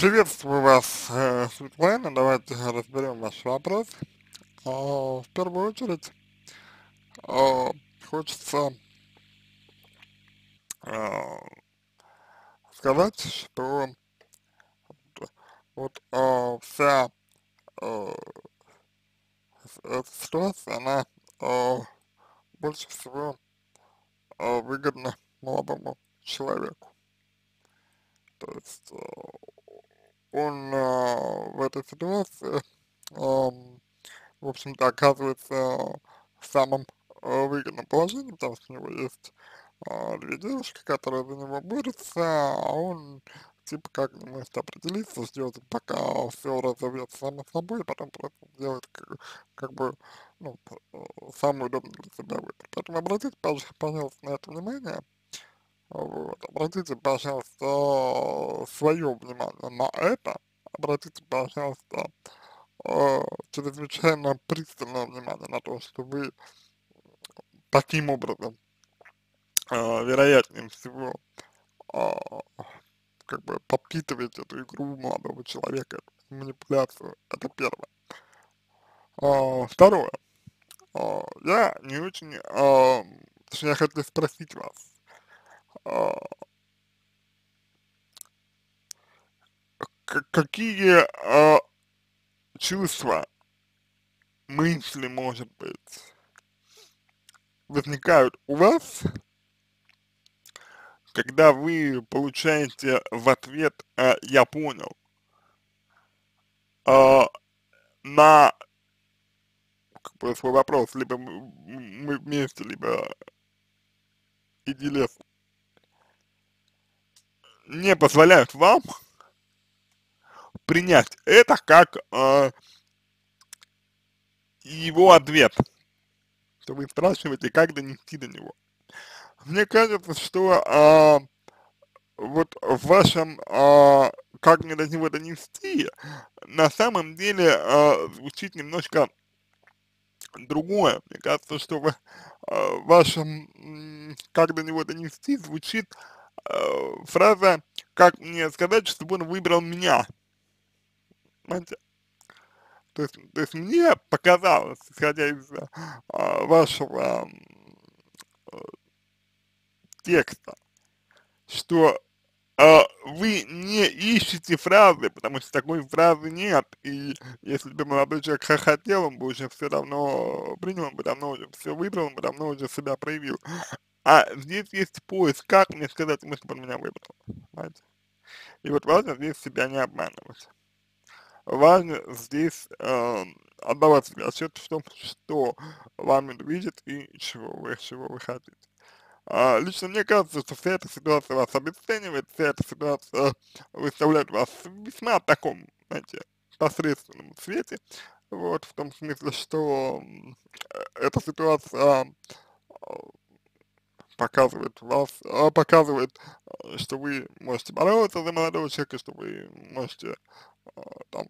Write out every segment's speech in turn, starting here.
Приветствую вас, э, Светлана. Давайте разберем ваш вопрос. В первую очередь, хочется а, сказать, что вот а, вся эта ситуация, она больше всего выгодна молодому человеку. То есть э, он э, в этой ситуации, э, в общем-то, оказывается в самом э, выгодном положении, потому что у него есть э, две девушки, которые за него борются, а он типа как не может определиться, ждет, пока все разовьется само собой, потом просто делает как, как бы, ну, самый удобный для себя выбор. Поэтому обратите, пожалуйста, на это внимание, вот. Обратите, пожалуйста, свое внимание на это, обратите, пожалуйста, э, чрезвычайно пристальное внимание на то, что вы таким образом, э, вероятнее всего, э, как бы подпитываете эту игру молодого человека, манипуляцию, это первое. А, второе, а, я не очень, а, точнее, хотел спросить вас, какие а, чувства, мысли, может быть, возникают у вас, когда вы получаете в ответ а, «я понял» а, на как бы, свой вопрос, либо мы вместе, либо иди лесом не позволяют вам принять это как э, его ответ, что вы спрашиваете, как донести до него. Мне кажется, что э, вот в вашем, э, как мне до него донести, на самом деле э, звучит немножко другое. Мне кажется, что в э, вашем, как до него донести, звучит э, фраза, как мне сказать, чтобы он выбрал меня. Понимаете? То есть, то есть мне показалось, исходя из э, вашего э, текста, что э, вы не ищете фразы, потому что такой фразы нет, и если бы молодой человек хотел, он бы уже все равно принял, он бы давно уже все выбрал, он бы давно уже себя проявил. А здесь есть поиск, как мне сказать ему, чтобы меня выбрал, понимаете? И вот важно здесь себя не обманывать. Важно здесь э, отдавать себе отчет в том, что вами движет и чего вы, чего вы хотите. А, лично мне кажется, что вся эта ситуация вас обесценивает, вся эта ситуация выставляет вас в весьма таком, знаете, посредственном свете, вот, в том смысле, что э, эта ситуация показывает вас, а, показывает, а, что вы можете бороться за молодого человека, что вы можете а, там,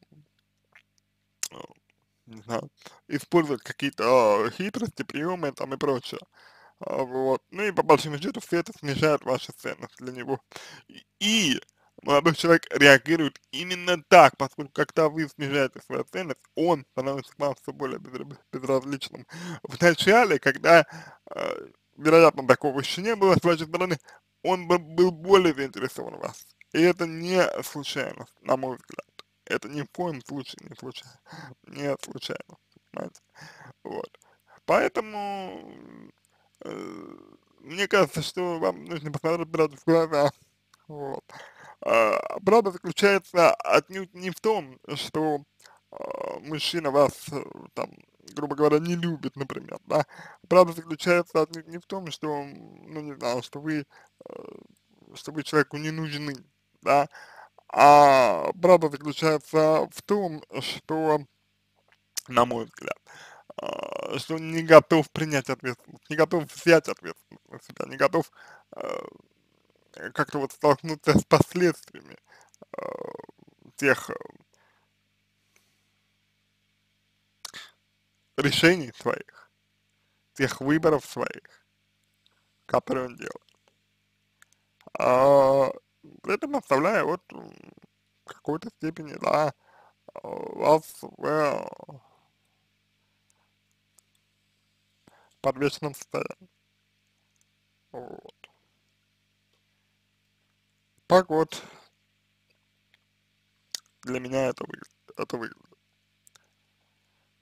не знаю, использовать какие-то хитрости, приемы там и прочее. Вот. Ну и по большому счету все это снижает вашу ценность для него. И молодой человек реагирует именно так, поскольку когда вы снижаете свою ценность, он становится к вам все более безразличным. В начале, когда вероятно, такого еще не было с вашей стороны, он бы был более заинтересован в вас. И это не случайно, на мой взгляд. Это ни в коем случае не случайно. Не случайно, понимаете? Вот. Поэтому э, мне кажется, что вам нужно посмотреть правду в глаза. Вот. А, правда заключается отнюдь не в том, что а, мужчина вас э, там грубо говоря, не любит, например, да. Правда заключается не в том, что, ну, не знаю, что вы, э, что вы человеку не нужны, да, а правда заключается в том, что, на мой взгляд, э, что он не готов принять ответственность, не готов взять ответственность на себя, не готов э, как-то вот столкнуться с последствиями тех решений своих, тех выборов своих, которые он делает. А, при этом оставляя вот какой-то степени, да, вас в подвешенном состоянии. Вот. Так вот, для меня это выглядит. Это выглядит.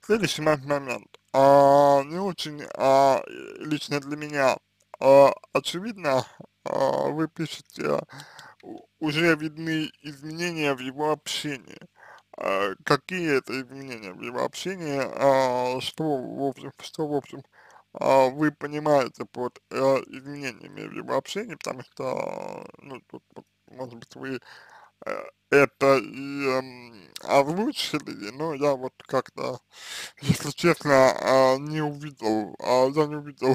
Следующий момент. А, не очень а, лично для меня а, очевидно, а, вы пишете, уже видны изменения в его общении. А, какие это изменения в его общении, а, что, в общем, что, в общем, а, вы понимаете под э, изменениями в его общении, потому что, ну, тут, может быть, вы это и э, озвучили, но я вот как-то, если честно, э, не увидел, э, я не увидел,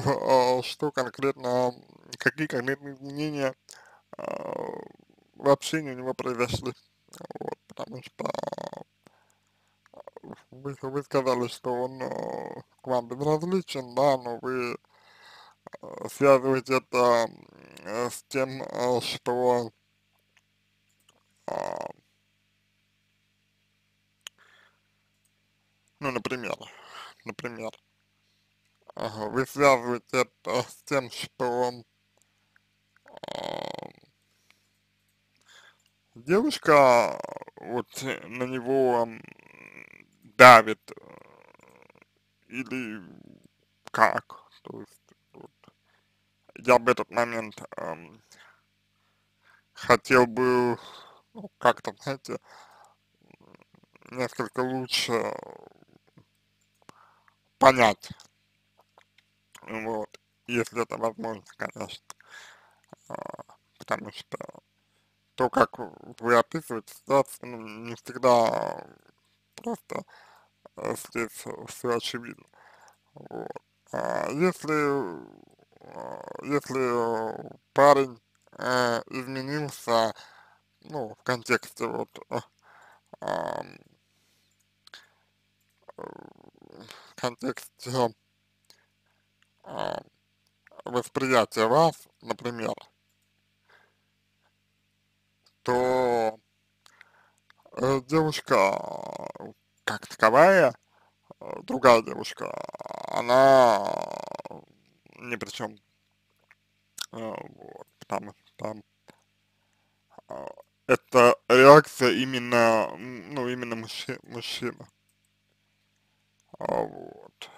э, что конкретно, какие конкретные изменения э, в общении у него произошли, вот, потому что вы, вы сказали, что он э, к вам безразличен, да, но вы э, связываете это э, с тем, э, что ну, например, например, э, вы связываете это с тем, что э, девушка вот на него давит или как, то есть вот, я в этот момент эм, хотел бы ну, как-то, знаете, несколько лучше понять, вот, если это возможно, конечно, а, потому что то, как вы описываете ситуацию, ну, не всегда просто а, здесь все очевидно. Вот. А если, а, если парень э, изменился, ну, в контексте вот э, в контексте э, восприятия вас, например, то э, девушка как таковая, э, другая девушка, она ни при чем. Э, вот, потому что э, это реакция именно, ну, именно мужчи, мужчины. А, вот.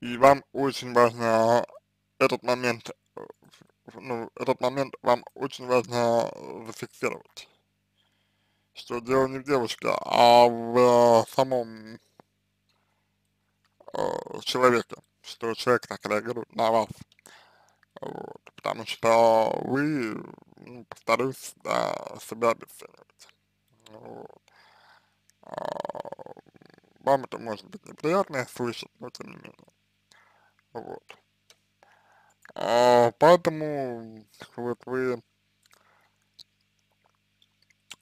И вам очень важно этот момент, ну, этот момент вам очень важно зафиксировать что дело не в девушке, а в э, самом э, человеке, что человек так реагирует на вас. Вот, потому что вы, ну, повторюсь, да, себя обесцениваете. Вот. А, вам это может быть неприятно слышать, но тем не менее. Вот. А, поэтому вот вы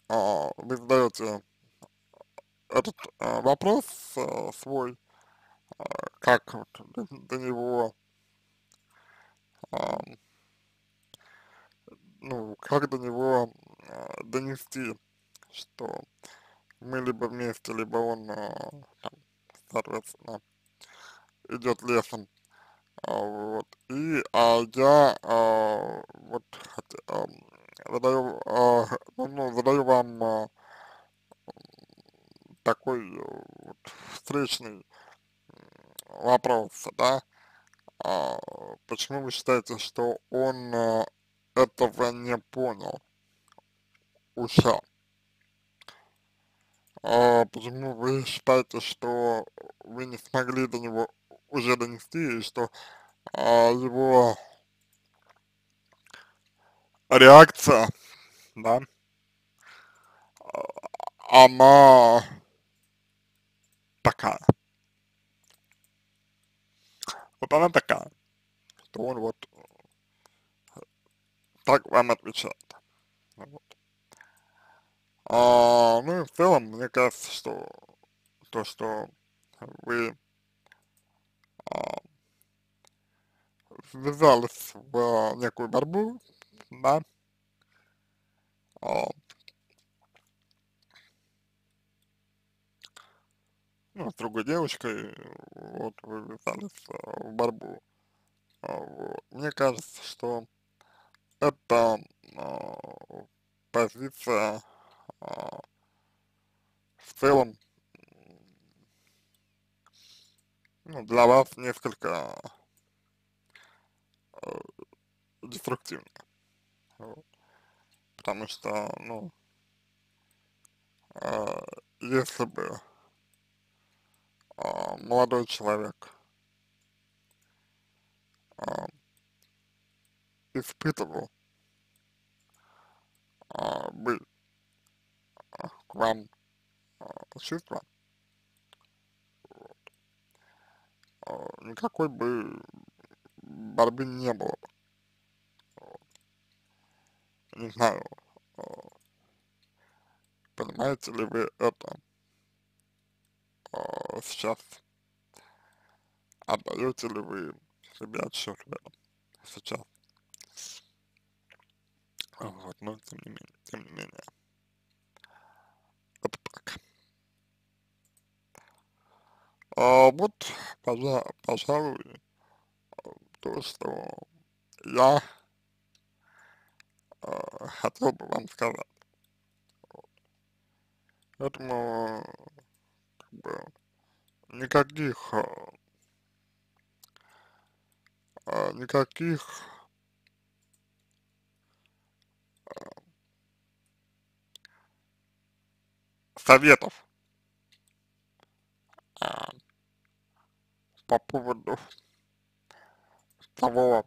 а, вы задаете этот а, вопрос а, свой, а, как вот до, до него, а, ну, как до него а, донести, что мы либо вместе, либо он, а, там, соответственно, идет лесом. А, вот. И а, я а, вот а, задаю, э, ну, задаю вам э, такой э, вот, встречный вопрос, да, э, почему вы считаете, что он э, этого не понял уже? Э, почему вы считаете, что вы не смогли до него уже донести, и что э, его реакция, да, она такая. Вот она такая, что он вот так вам отвечает. Вот. А, ну и в целом, мне кажется, что то, что вы а, ввязались в а, некую борьбу, да, а, ну, с другой девочкой, вот, вы ввязались а, в борьбу. А, вот. Мне кажется, что это а, позиция целом ну, для вас несколько э, деструктивно. Потому что, ну, э, если бы э, молодой человек э, испытывал э, бы э, к вам чувства, вот, никакой бы борьбы не было бы. Вот. Не знаю, э, понимаете ли вы это э, сейчас, отдаете ли вы себе отчет в этом сейчас. Вот, но тем не менее, тем не менее. Это так. А, вот, пожа пожалуй, то, что я э, хотел бы вам сказать. Вот. Поэтому, как бы, никаких, э, э, никаких э, советов э, по поводу того,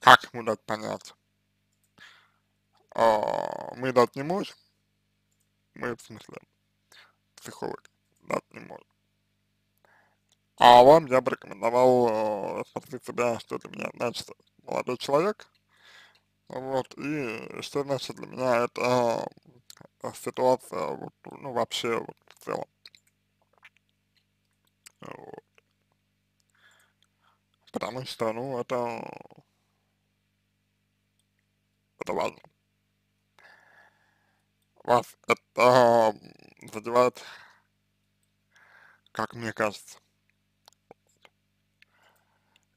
как ему дать понять, э, мы дать не можем, мы, в смысле, психологи, дать не можем. А вам я бы рекомендовал э, спросить себя, что для меня значит молодой человек, вот, и что значит для меня эта э, ситуация, вот, ну, вообще, вот, в целом. Потому что, ну, это, это важно. Вас это задевает, как мне кажется.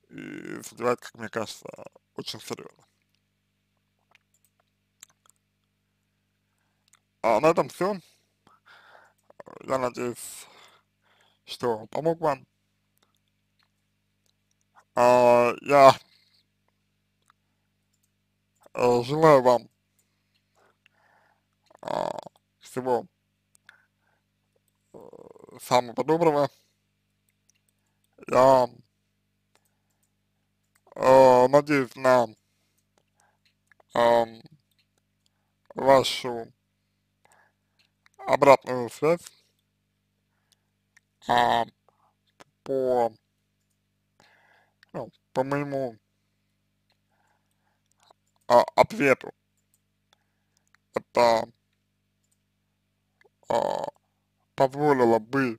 И задевает, как мне кажется, очень серьезно. А на этом все. Я надеюсь, что помог вам. А, я э, желаю вам а, всего э, самого доброго. Я э, надеюсь на э, вашу обратную связь а, по ну, по моему а, ответу, это а, позволило бы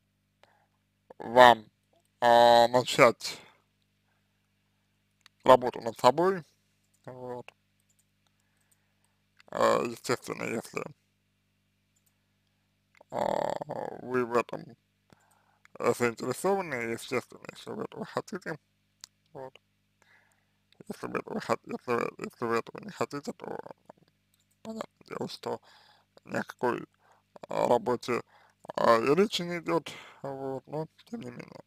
вам а, начать работу над собой, вот, а, естественно, если а, вы в этом заинтересованы, естественно, если вы этого хотите, вот. Если вы этого, если, если вы этого не хотите, то понятное дело, что ни о какой а, работе а, и речи не идет, вот, но тем не менее.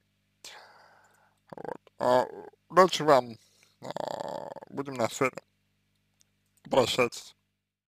Вот. А, удачи вам, а, будем на связи. Прощайтесь.